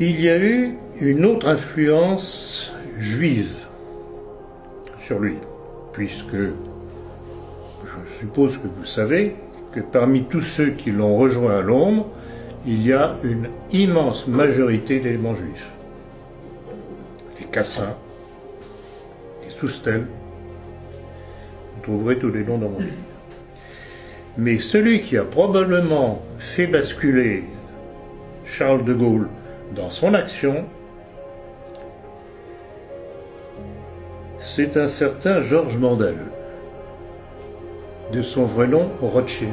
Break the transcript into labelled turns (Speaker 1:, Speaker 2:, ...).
Speaker 1: Il y a eu une autre influence juive sur lui, puisque je suppose que vous savez que parmi tous ceux qui l'ont rejoint à Londres, il y a une immense majorité d'éléments juifs. Les Cassins, les Soustelles, vous trouverez tous les noms dans mon livre. Mais celui qui a probablement fait basculer Charles de Gaulle dans son action, c'est un certain Georges Mandel, de son vrai nom Rothschild.